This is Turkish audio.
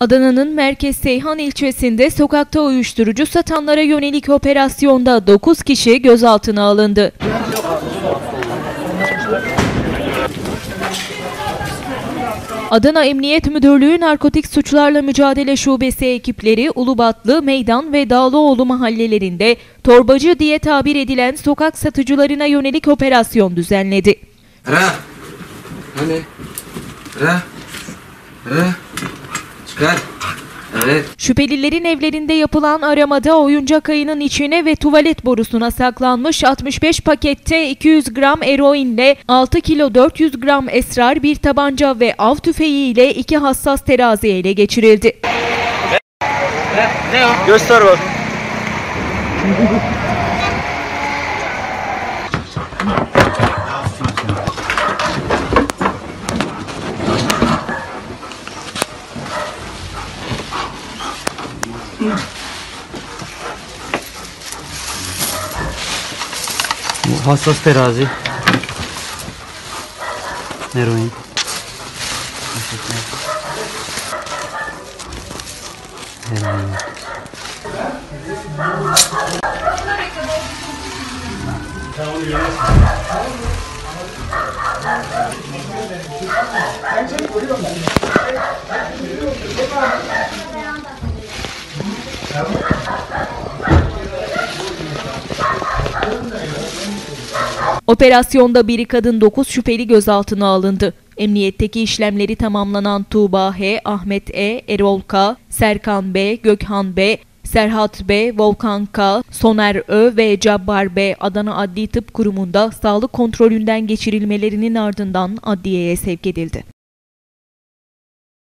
Adana'nın Merkez Seyhan ilçesinde sokakta uyuşturucu satanlara yönelik operasyonda 9 kişi gözaltına alındı. Adana Emniyet Müdürlüğü Narkotik Suçlarla Mücadele Şubesi ekipleri Ulubatlı, Meydan ve Dağlıoğlu mahallelerinde torbacı diye tabir edilen sokak satıcılarına yönelik operasyon düzenledi. Ra. Hani? Ra. Ra. Çıkar. Evet. Şüphelilerin evlerinde yapılan aramada oyuncak ayının içine ve tuvalet borusuna saklanmış 65 pakette 200 gram eroinle 6 kilo 400 gram esrar bir tabanca ve av tüfeği ile iki hassas terazi ele geçirildi. Göster bak. Bu hassas terazi. Eroin. Eroin. Operasyonda biri kadın 9 şüpheli gözaltına alındı. Emniyetteki işlemleri tamamlanan Tuğba H, Ahmet E, Erol K, Serkan B, Gökhan B, Serhat B, Volkan K, Soner Ö ve Cabbar B Adana Adli Tıp Kurumu'nda sağlık kontrolünden geçirilmelerinin ardından adliyeye sevk edildi.